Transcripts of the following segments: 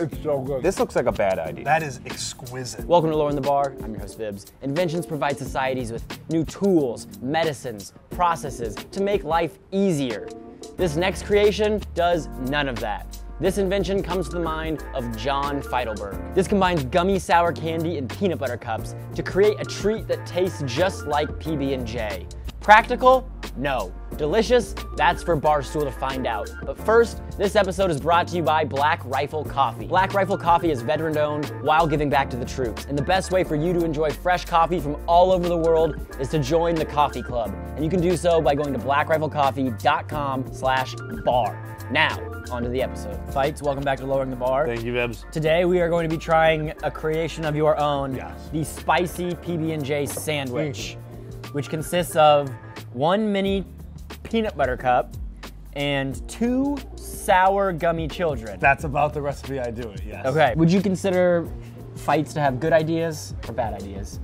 It's so good. This looks like a bad idea. That is exquisite. Welcome to Lowering the Bar. I'm your host, Vibbs. Inventions provide societies with new tools, medicines, processes to make life easier. This next creation does none of that. This invention comes to the mind of John Feitelberg. This combines gummy sour candy and peanut butter cups to create a treat that tastes just like PB&J. Practical? No. Delicious? That's for Barstool to find out. But first, this episode is brought to you by Black Rifle Coffee. Black Rifle Coffee is veteran owned while giving back to the troops. And the best way for you to enjoy fresh coffee from all over the world is to join the coffee club. And you can do so by going to blackriflecoffee.com slash bar. Now, on to the episode. Feits, welcome back to Lowering the Bar. Thank you, Vibbs. Today we are going to be trying a creation of your own, Yes. the spicy PB&J sandwich, mm. which consists of one mini peanut butter cup and two sour gummy children. That's about the recipe I do it, yes. Okay, would you consider Feits to have good ideas or bad ideas?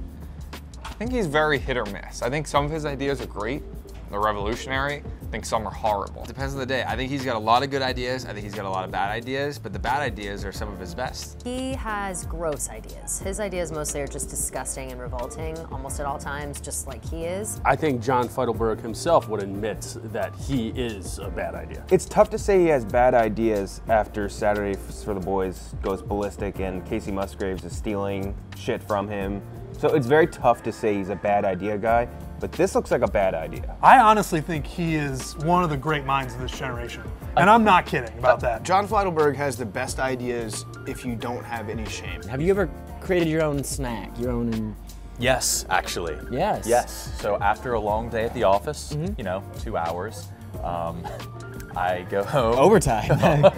I think he's very hit or miss. I think some of his ideas are great, they're revolutionary. I think some are horrible. Depends on the day. I think he's got a lot of good ideas. I think he's got a lot of bad ideas, but the bad ideas are some of his best. He has gross ideas. His ideas mostly are just disgusting and revolting almost at all times, just like he is. I think John Feitelberg himself would admit that he is a bad idea. It's tough to say he has bad ideas after Saturday for the Boys goes ballistic and Kacey Musgraves is stealing shit from him. So it's very tough to say he's a bad idea guy, but this looks like a bad idea. I honestly think he is one of the great minds of this generation. Uh, and I'm not kidding about uh, that. John Feitelberg has the best ideas if you don't have any shame. Have you ever created your own snack, your own? Yes, actually. Yes. Yes. So after a long day at the office, mm-hmm. you know, two hours, um, I go home. Overtime.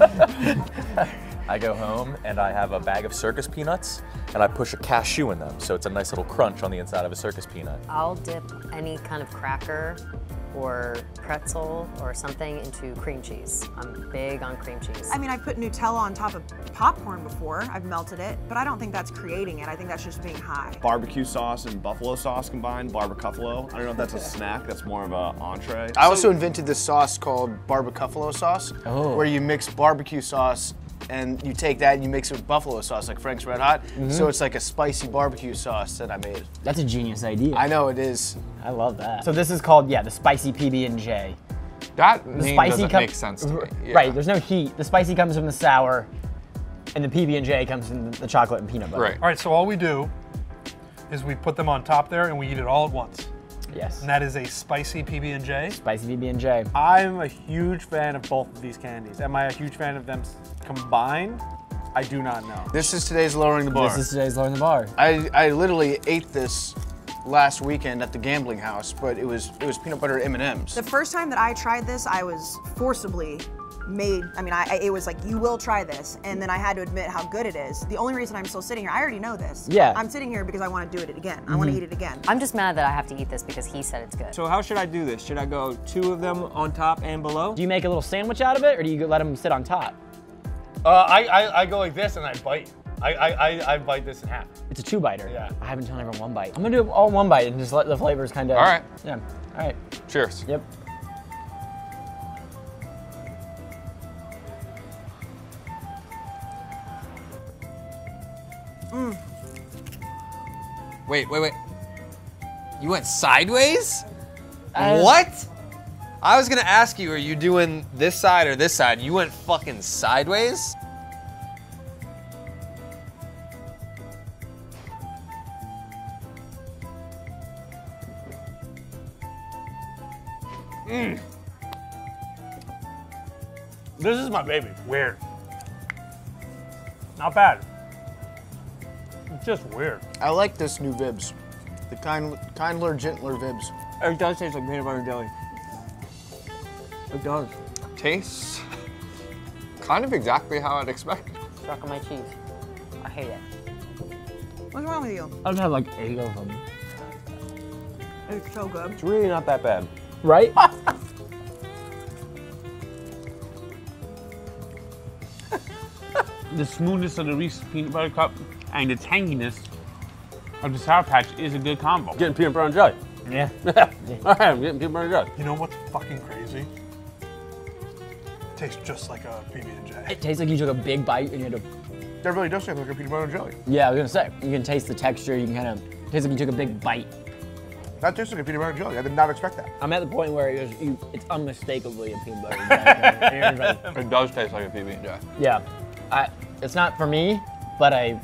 I go home and I have a bag of circus peanuts and I push a cashew in them. So it's a nice little crunch on the inside of a circus peanut. I'll dip any kind of cracker or pretzel or something into cream cheese. I'm big on cream cheese. I mean, I've put Nutella on top of popcorn before. I've melted it, but I don't think that's creating it. I think that's just being high. barbecue sauce and buffalo sauce combined, barbacuffalo. I don't know if that's a snack. That's more of an entree. I also invented this sauce called barbacuffalo sauce, Oh. where you mix barbecue sauce and you take that and you mix it with buffalo sauce, like Frank's Red Hot. Mm-hmm. So it's like a spicy barbecue sauce that I made. That's a genius idea. I know it is. I love that. So this is called yeah the spicy PB and J. That The name spicy doesn't com- make sense to me. Yeah. Right. There's no heat. The spicy comes from the sour, and the PB and J comes from the chocolate and peanut butter. Right. All right, so all we do is we put them on top there and we eat it all at once. Yes. And that is a spicy PB&J. Spicy PB and J. I'm a huge fan of both of these candies. Am I a huge fan of them s- combined? I do not know. This is today's lowering the bar. This is today's Lowering the Bar. I, I literally ate this last weekend at the gambling house, but it was it was peanut butter M&Ms. The first time that I tried this, I was forcibly made. I mean, I, I- it was like, you will try this. And then I had to admit how good it is. The only reason I'm still sitting here, I already know this. Yeah. I'm sitting here because I want to do it again. I want to mm-hmm. eat it again. I'm just mad that I have to eat this because he said it's good. So how should I do this? Should I go two of them on top and below? Do you make a little sandwich out of it, or do you let them sit on top? Uh, I, I, I go like this and I bite. I, I, I, I bite this in half. It's a two biter. Yeah. I haven't done everyone one bite. I'm gonna do it all one bite and just let the flavors kind of. All right. Yeah. All right. Cheers. Yep. Wait, wait, wait. You went sideways? Uh, what? I was gonna ask you, are you doing this side or this side? You went fucking sideways? Mmm. This is my baby. Weird. Not bad. It's just weird. I like this new Vibbs. The kind, kindler, gentler Vibbs. It does taste like peanut butter and jelly. It does. Tastes kind of exactly how I'd expect. Stuck on my cheese. I hate it. What's wrong with you? I've had like eight of them. It's so good. It's really not that bad. Right? The smoothness of the Reese's peanut butter cup and the tanginess of the Sour Patch is a good combo. Getting peanut butter and jelly. Yeah. All right, I'm getting peanut butter and jelly. You know what's fucking crazy? It tastes just like a PB&J. It tastes like you took a big bite and you had to That really does taste like a peanut butter and jelly. Yeah, I was gonna say you can taste the texture. You can kind of taste like you took a big bite. That tastes like a peanut butter and jelly. I did not expect that. I'm at the point where it was, you, it's unmistakably a peanut butter. and jelly. Like, It does taste like a PB and J. yeah, I, it's not for me, but I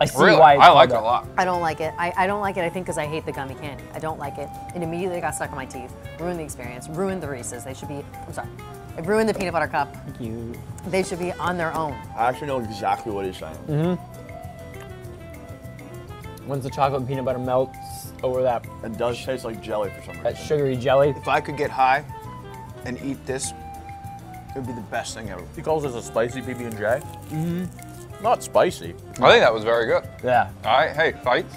I see Really, why. it's I like it a lot. I don't like it. I, I don't like it, I think, because I hate the gummy candy. I don't like it. It immediately got stuck in my teeth, ruined the experience, ruined the Reese's. They should be, I'm sorry, it ruined the peanut butter cup. Thank you. They should be on their own. I actually know exactly what he's saying. Once the chocolate and peanut butter melts over that It does taste like jelly for some reason. that sugary jelly, If I could get high and eat this, it would be the best thing ever. He calls this a spicy PB and J. Mm-hmm. Not spicy. I think that was very good. yeah. All right, hey, Feits.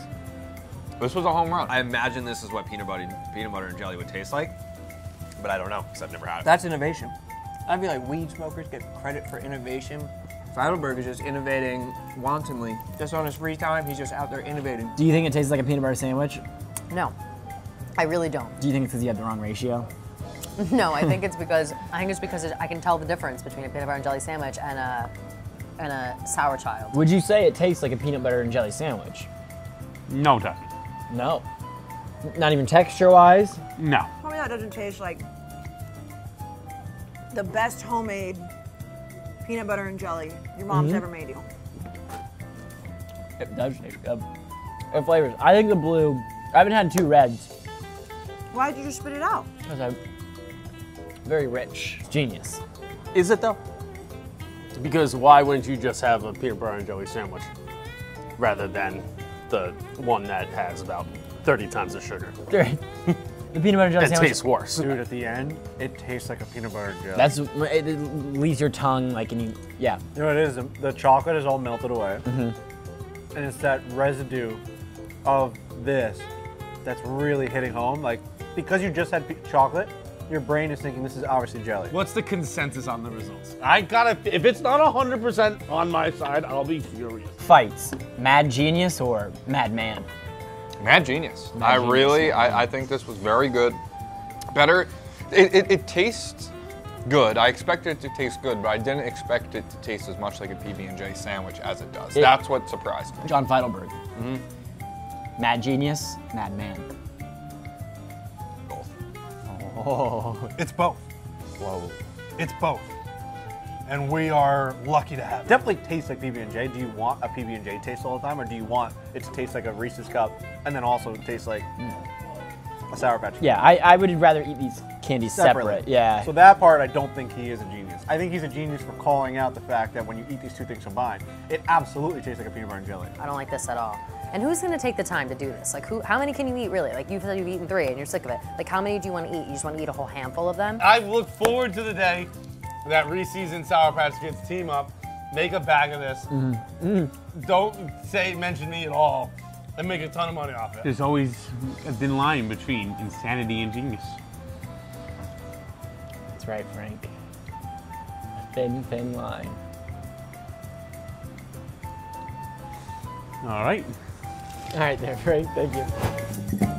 This was a home run. I imagine this is what peanut butter, peanut butter and jelly would taste like, but I don't know because I've never had it. That's innovation. I feel like weed smokers get credit for innovation. Heidelberg is just innovating wantonly. Just on his free time, he's just out there innovating. Do you think it tastes like a peanut butter sandwich? No, I really don't. Do you think it's because you had the wrong ratio? No, I think it's because I think it's because I can tell the difference between a peanut butter and jelly sandwich and a and a sour child. Would you say it tastes like a peanut butter and jelly sandwich? No, Ducky. No. Not even texture wise. No. Tell me that doesn't taste like the best homemade peanut butter and jelly your mom's Mm-hmm. ever made you. It does taste good. It flavors. I think the blue. I haven't had two reds. Why did you just spit it out? Because I'm very rich. Genius. Is it though? Because why wouldn't you just have a peanut butter and jelly sandwich rather than the one that has about 30 times the sugar? the peanut butter and jelly It sandwich. tastes worse. Dude, at the end, it tastes like a peanut butter jelly. That's it, it leaves your tongue like and you. Yeah. You know what it is? The, the chocolate is all melted away. Mm-hmm. And it's that residue of this that's really hitting home. Like, because you just had chocolate, your brain is thinking this is obviously jelly. What's the consensus on the results? I gotta, if it's not 100% on my side, I'll be furious. Feits. Mad genius or mad man? Mad genius. Mad I genius, really, yeah. I, I think this was very good. Better. It, it, it tastes good. I expected it to taste good, but I didn't expect it to taste as much like a PB and J sandwich as it does. It- That's what surprised me. John Feitelberg. Mm-hmm. Mad genius, mad man. Both. Oh. It's both. Whoa. It's both. And we are lucky to have it. Definitely tastes like PB and J. Do you want a PB and J taste all the time, or do you want it to taste like a Reese's cup and then also taste like a Sour Patch? Kid? Yeah, I, I would rather eat these candies Separately. separate. Yeah. So that part, I don't think he is a genius. I think he's a genius for calling out the fact that when you eat these two things combined, it absolutely tastes like a peanut butter and jelly. I don't like this at all. And who's gonna take the time to do this? Like, who? How many can you eat really? Like, you said you've eaten three and you're sick of it. Like, how many do you want to eat? You just want to eat a whole handful of them? I look forward to the day that reseasoned and Sour Patch Kids team up, make a bag of this. Mm-hmm. Mm. Don't say mention me at all, and make a ton of money off it. There's always a thin line between insanity and genius. That's right, Frank. A thin, thin line. All right. All right, there, Frank. Thank you.